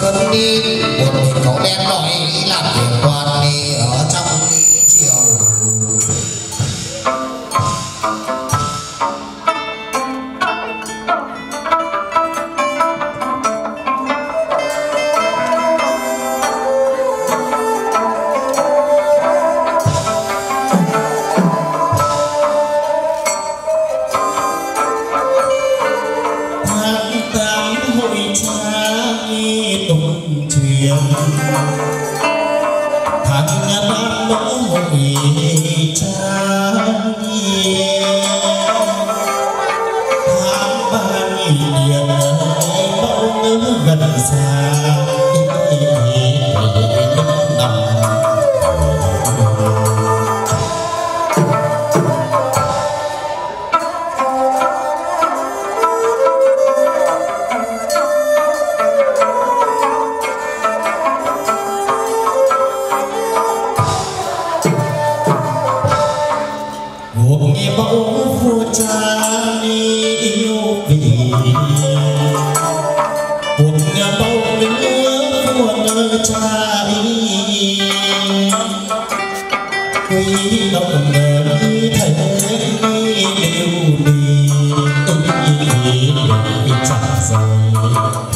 xuân đi. Một mình có đen đòi làm việc bao ngỡ gần xa. 茶摘み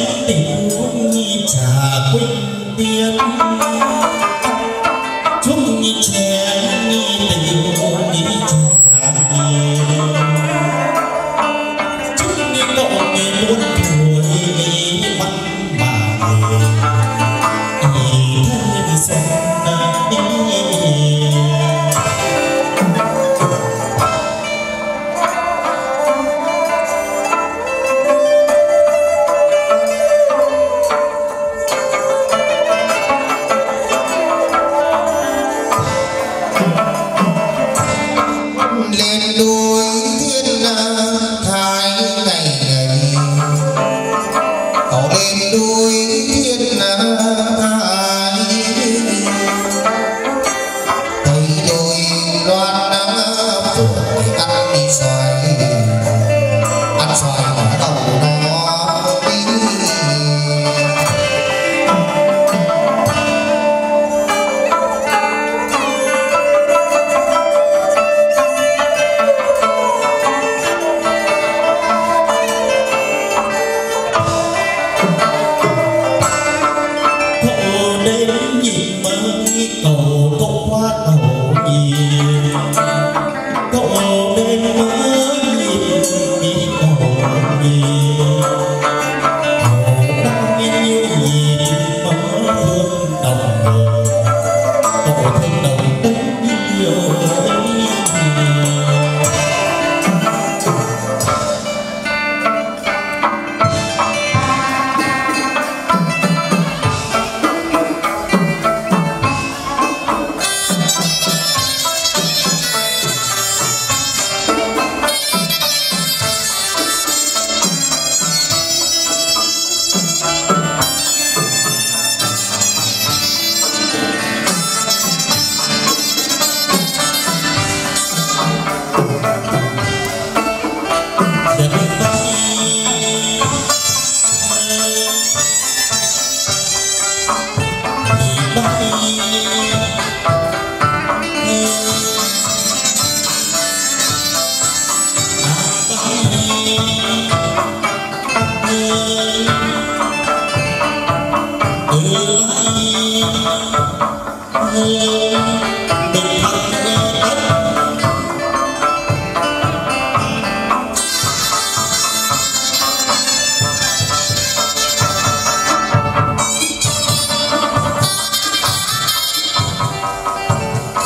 lên đua.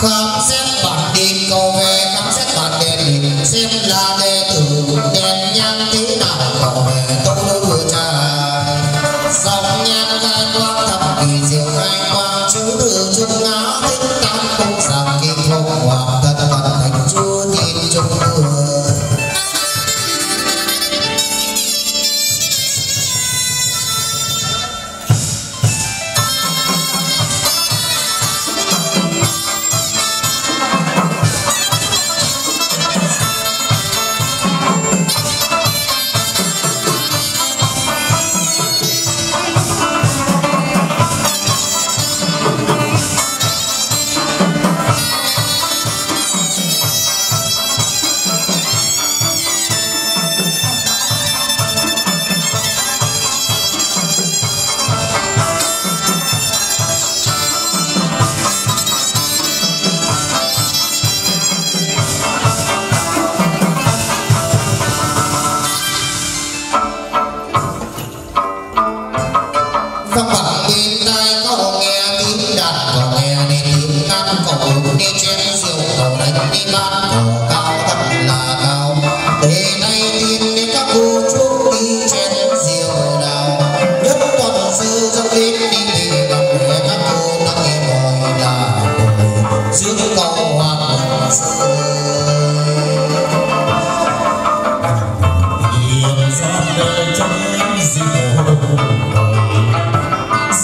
khám xét bản tin cầu về, khám xét bản đèn xem là đệ tử đèn nhang thế nào cầu về tôi đâu đuổi trà dòng nhang khai quang thập kỳ diệu khai quang chú đường chung áo thích tam cung giảm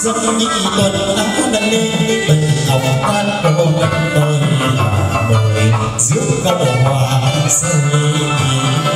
giấc nhị tuần nắng đã lên bình ngọc tan đổ đất tôi mời rượu cao hòa rơi.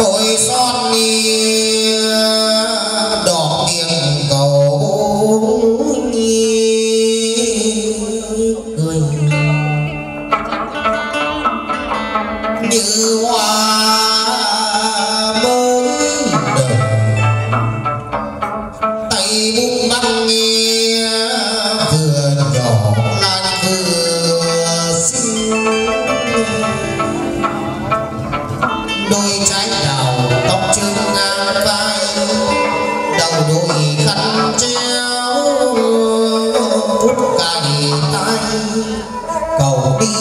đội son ni. Đỏ tiền cầu nhi cười như hoa mới nở tay bung băng nghi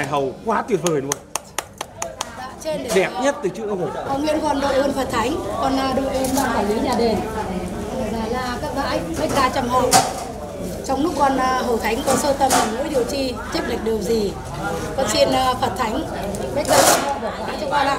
này hầu quá tuyệt vời luôn. Đẹp nhất từ chữ ông hùng ờ, ông nguyễn còn đội ơn phật thánh còn à, đội ơn ban quản lý nhà đền. Là, là các bãi bách ca trăm hộ trong lúc con à, hầu thánh còn sơ tâm là mỗi điều chi chấp lệch điều gì con xin à, phật thánh bách ca trăm bỏ cho con ạ.